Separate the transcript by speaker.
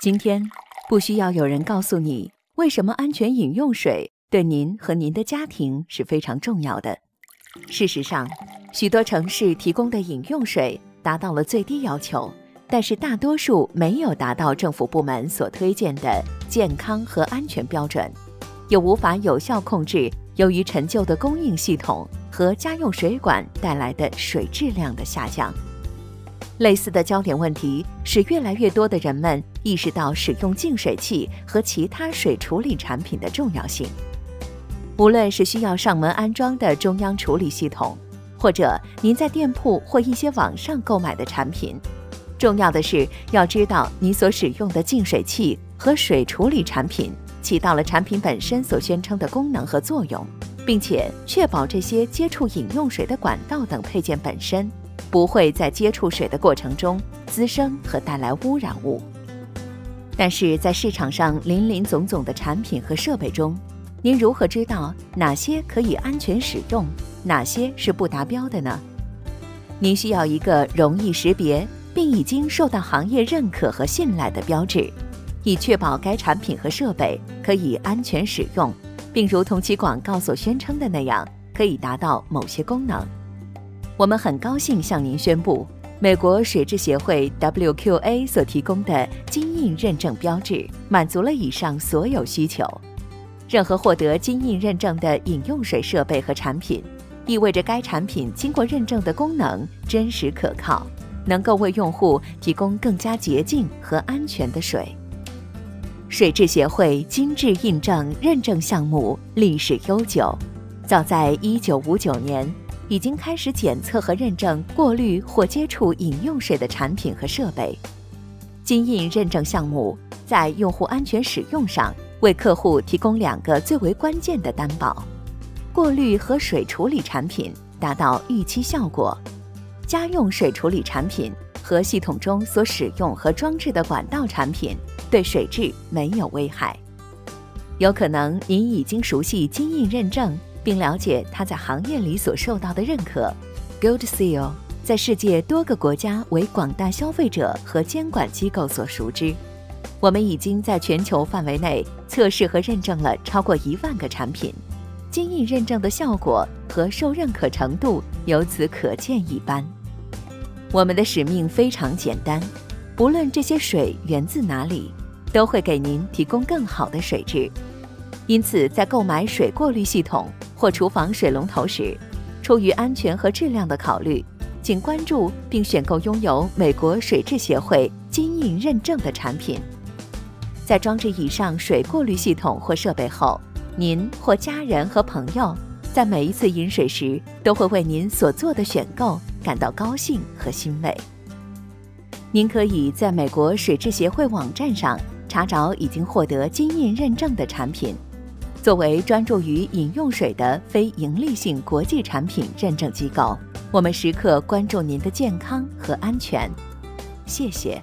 Speaker 1: 今天不需要有人告诉你为什么安全饮用水对您和您的家庭是非常重要的。事实上，许多城市提供的饮用水达到了最低要求，但是大多数没有达到政府部门所推荐的健康和安全标准，又无法有效控制由于陈旧的供应系统和家用水管带来的水质量的下降。类似的焦点问题使越来越多的人们意识到使用净水器和其他水处理产品的重要性。无论是需要上门安装的中央处理系统，或者您在店铺或一些网上购买的产品，重要的是要知道你所使用的净水器和水处理产品起到了产品本身所宣称的功能和作用，并且确保这些接触饮用水的管道等配件本身。不会在接触水的过程中滋生和带来污染物。但是在市场上林林总总的产品和设备中，您如何知道哪些可以安全使用，哪些是不达标的呢？您需要一个容易识别并已经受到行业认可和信赖的标志，以确保该产品和设备可以安全使用，并如同其广告所宣称的那样，可以达到某些功能。我们很高兴向您宣布，美国水质协会 （WQA） 所提供的金印认证标志满足了以上所有需求。任何获得金印认证的饮用水设备和产品，意味着该产品经过认证的功能真实可靠，能够为用户提供更加洁净和安全的水。水质协会金质印证认证项目历史悠久，早在1959年。已经开始检测和认证过滤或接触饮用水的产品和设备。金印认证项目在用户安全使用上为客户提供两个最为关键的担保：过滤和水处理产品达到预期效果；家用水处理产品和系统中所使用和装置的管道产品对水质没有危害。有可能您已经熟悉金印认证。并了解它在行业里所受到的认可，Gold Seal 在世界多个国家为广大消费者和监管机构所熟知。我们已经在全球范围内测试和认证了超过一万个产品，金印认证的效果和受认可程度由此可见一斑。我们的使命非常简单，不论这些水源自哪里，都会给您提供更好的水质。因此，在购买水过滤系统。或厨房水龙头时，出于安全和质量的考虑，请关注并选购拥有美国水质协会金印认证的产品。在装置以上水过滤系统或设备后，您或家人和朋友在每一次饮水时都会为您所做的选购感到高兴和欣慰。您可以在美国水质协会网站上查找已经获得金印认证的产品。作为专注于饮用水的非营利性国际产品认证机构，我们时刻关注您的健康和安全。谢谢。